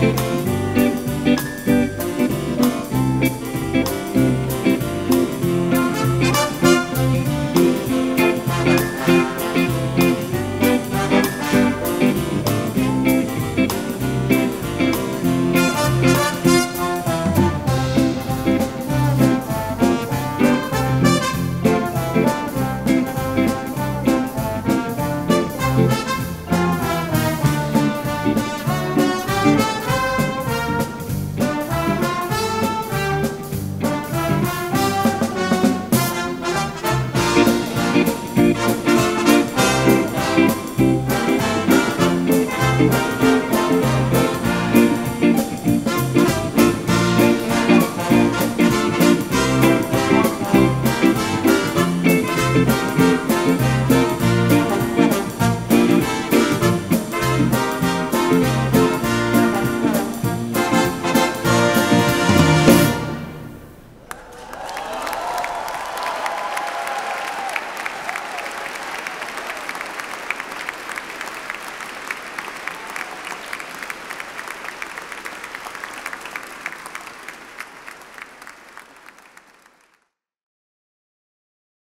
Thank you. you.